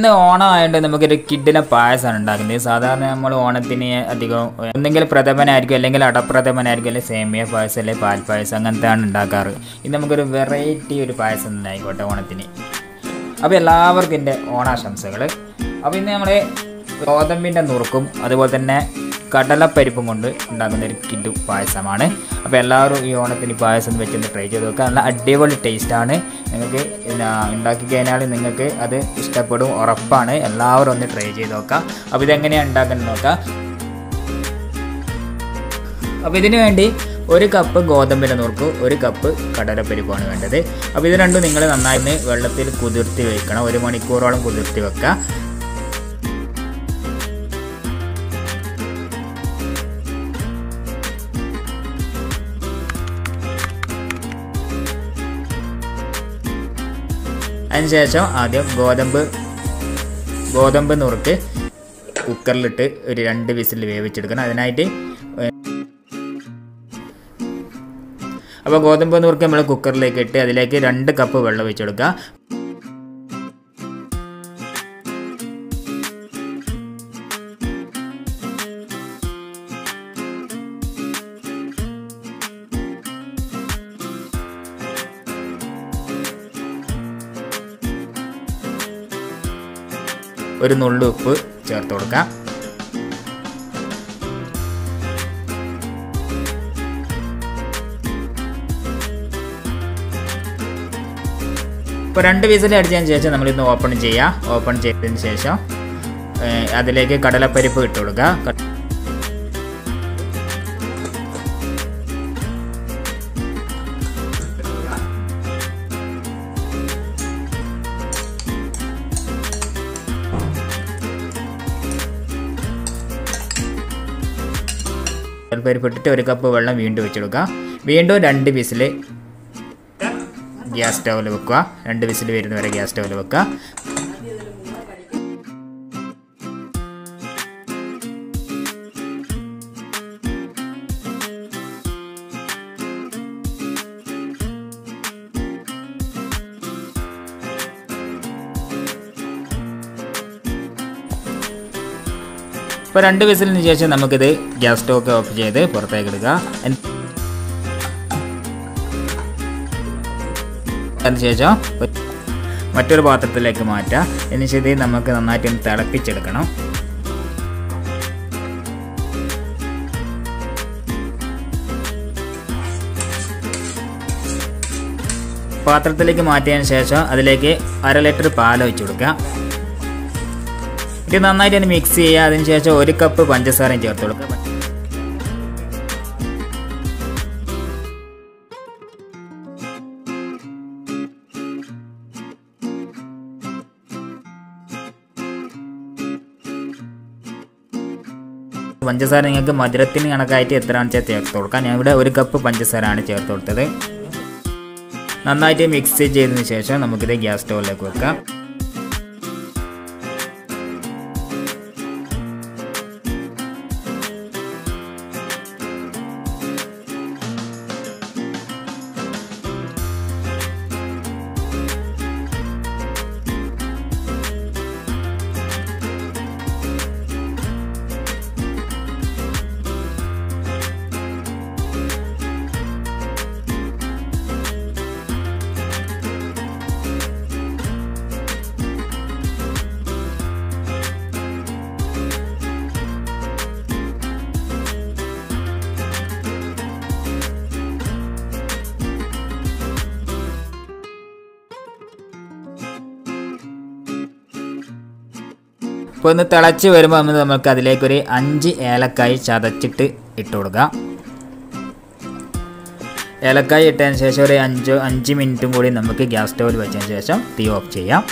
ഇന്ന് ഓണം ആയതുകൊണ്ട് നമുക്കൊരു കിഡിലെ പായസമാണ് ഉണ്ടാക്കുന്നത്. സാധാരണ നമ്മൾ ഓണത്തിന് അധികം എന്തെങ്കിലും പ്രഥമനായിരിക്കും അല്ലെങ്കിൽ അടപ്രഥമനായിരിക്കും അല്ലെങ്കിൽ സേമിയ പായസം അല്ലെങ്കിൽ പാൽ പായസം അങ്ങനത്തെയാണ് ഉണ്ടാക്കാറ്. ഇത് നമുക്കൊരു വെറൈറ്റി ഒരു പായസം തന്നെ ആയിക്കോട്ടെ ഓണത്തിന്. അപ്പോൾ എല്ലാവർക്കും എന്റെ ഓണാശംസകൾ അപ്പോൾ ഇന്ന് നമ്മൾ ഗോതമ്പിന്റെ നുറുക്കും അതുപോലെ തന്നെ കടലപ്പരിപ്പും കൊണ്ട് ഉണ്ടാക്കുന്ന ഒരു കിഡു പായസമാണ്. അപ്പോൾ എല്ലാവരും ഈ ഓണത്തിന് പായസം വെച്ചൊന്ന് ട്രൈ ചെയ്ത് നോക്കുക. നല്ല അടിപൊളി ടേസ്റ്റാണ് നിങ്ങൾക്ക് ഉണ്ടാക്കി കഴിഞ്ഞാൽ നിങ്ങൾക്ക് അത് ഇഷ്ടപ്പെടും ഉറപ്പാണ്. എല്ലാവരും ഒന്ന് ട്രൈ ചെയ്ത് നോക്കാം അപ്പോൾ ഇതെങ്ങനെയാണ് ഉണ്ടാക്കുന്നത് നോക്കാം. അപ്പോൾ ഇതിനു വേണ്ടി ഒരു കപ്പ് ഗോതമ്പിന്റെ നുറുക്ക്. ഒരു കപ്പ് കടലപ്പരിപ്പാണ് വേണ്ടത്. അപ്പോൾ ഇത് രണ്ടും നിങ്ങൾ നന്നായി വെള്ളത്തിൽ കുതിർത്തി വെക്കണം. ഒരു മണിക്കൂറോളം കുതിർത്തി വെക്കുക. അതിനുശേഷം ആദ്യം ഗോതമ്പ് ഗോതമ്പ് നുറുക്ക് കുക്കറിലിട്ട് ഒരു രണ്ട് വിസിൽ വേവിച്ചെടുക്കണം. അതിനായിട്ട് അപ്പോൾ ഗോതമ്പ് നുറുക്ക് നമ്മൾ കുക്കറിലേക്ക് ഇട്ട് അതിലേക്ക് രണ്ട് കപ്പ് വെള്ളം ഒഴിച്ചെടുക്കുക ഒരു നുള്ളു ഉപ്പ് ചേർത്ത് കൊടുക്കാം. ഇപ്പോൾ രണ്ട് വിസിൽ അടിച്ചതിന് ശേഷം നമ്മളിന്ന് ഓപ്പൺ ചെയ്യുക ഓപ്പൺ ചെയ്തതിന് ശേഷം അതിലേക്ക് കടലപ്പരിപ്പ് ഇട്ട് കൊടുക്കുക ഇട്ടിട്ട് ഒരു കപ്പ് വെള്ളം വീണ്ടും വെച്ചെടുക്കുക. വീണ്ടും രണ്ട് വിസിൽ ഗ്യാസ് സ്റ്റൗവിൽ വെക്കുക. രണ്ട് വിസിൽ വരുന്ന വരെ ഗ്യാസ് സ്റ്റൗവിൽ വെക്കുക. ഇപ്പോൾ രണ്ട് വിസിലിന് ശേഷം നമുക്കിത് ഗ്യാസ് സ്റ്റോക്ക് ഓഫ് ചെയ്ത് പുറത്തേക്ക് എടുക്കുക അതിന് അതിനുശേഷം മറ്റൊരു പാത്രത്തിലേക്ക് മാറ്റാം എന്നിട്ട് ഇത് നമുക്ക് നന്നായിട്ട് തിളപ്പിച്ചെടുക്കണം. പാത്രത്തിലേക്ക് മാറ്റിയതിന് ശേഷം അതിലേക്ക് അര ലിറ്റർ പാൽ ഒഴിച്ചു കൊടുക്കുക. ഇത് നന്നായിട്ട് തന്നെ മിക്സ് ചെയ്യുക. അതിനുശേഷം ഒരു കപ്പ് പഞ്ചസാരയും ചേർത്ത് കൊടുക്കുക. പഞ്ചസാര നിങ്ങൾക്ക് മധുരത്തിന് കണക്കായിട്ട് എത്ര വെച്ചാൽ ചേർത്ത് കൊടുക്കാം. ഞാൻ ഇവിടെ ഒരു കപ്പ് പഞ്ചസാരയാണ് ചേർത്ത് കൊടുത്തത്. നന്നായിട്ട് മിക്സ് ചെയ്തതിന് ശേഷം നമുക്കിത് ഗ്യാസ് സ്റ്റോവിലേക്ക് വെക്കാം. ഇപ്പോൾ ഒന്ന് തിളച്ച് വരുമ്പോൾ നമുക്ക് അതിലേക്ക് ഒരു അഞ്ച് ഏലക്കായി ചതച്ചിട്ട് ഇട്ട് കൊടുക്കുക ഏലക്കായി ഇട്ടതിന് ശേഷം ഒരു അഞ്ചോ അഞ്ച് മിനിറ്റും കൂടി നമുക്ക് ഗ്യാസ് സ്റ്റൗവിൽ വെച്ചതിന് ശേഷം തീ ഓഫ് ചെയ്യാം.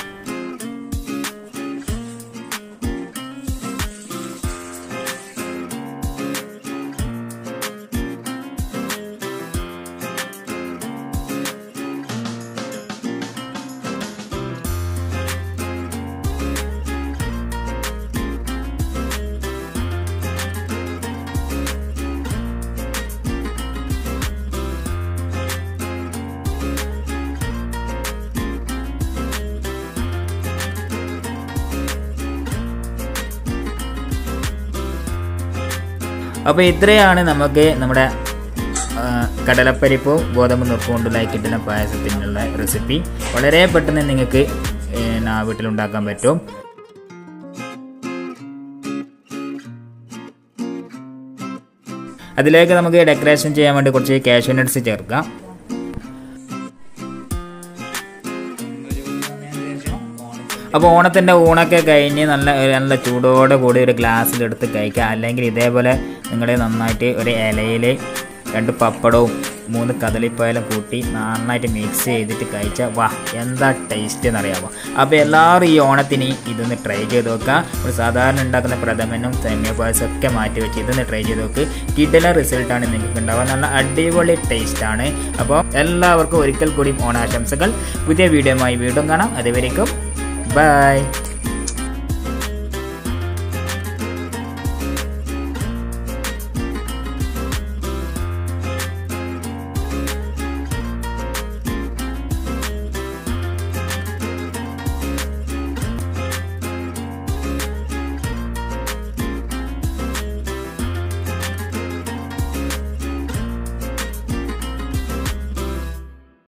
അപ്പോൾ ഇത്രയാണ് നമുക്ക് നമ്മുടെ കടലപ്പരിപ്പും ഗോതമ്പ് നുറുക്കും കൊണ്ടുള്ള കിട്ടുന്ന പായസത്തിനുള്ള റെസിപ്പി വളരെ പെട്ടെന്ന് നിങ്ങൾക്ക് വീട്ടിലുണ്ടാക്കാൻ പറ്റും. അതിലേക്ക് നമുക്ക് ഡെക്കറേഷൻ ചെയ്യാൻ വേണ്ടി കുറച്ച് കാഷ്യൂ നട്ട്സ് ചേർക്കാം. അപ്പോൾ ഓണത്തിന്റെ ഊണൊക്കെ കഴിഞ്ഞ് നല്ല നല്ല ചൂടോടെ കൂടി ഒരു ഗ്ലാസ്സിലെടുത്ത് കഴിക്കുക അല്ലെങ്കിൽ ഇതേപോലെ നിങ്ങൾ നന്നായിട്ട് ഒരു ഇലയിൽ രണ്ട് പപ്പടവും മൂന്ന് കദളിപ്പായാലും കൂട്ടി നന്നായിട്ട് മിക്സ് ചെയ്തിട്ട് കഴിച്ചാൽ വാ എന്താ ടേസ്റ്റ് എന്നറിയാമോ അപ്പോൾ എല്ലാവരും ഈ ഓണത്തിന് ഇതൊന്ന് ട്രൈ ചെയ്ത് നോക്കുക. ഒരു സാധാരണ ഉണ്ടാക്കുന്ന പ്രഥമനും സെമിയ പായസം ഒക്കെ മാറ്റി വെച്ച് ഇതൊന്ന് ട്രൈ ചെയ്ത് നോക്ക്. കിടല റിസൾട്ടാണ് നിങ്ങൾക്ക് ഉണ്ടാവുക. നല്ല അടിപൊളി ടേസ്റ്റാണ് അപ്പോൾ എല്ലാവർക്കും ഒരിക്കൽ കൂടി ഓണാശംസകൾ. പുതിയ വീഡിയോയുമായി വീണ്ടും കാണാം. അതുവരേക്കും ബൈ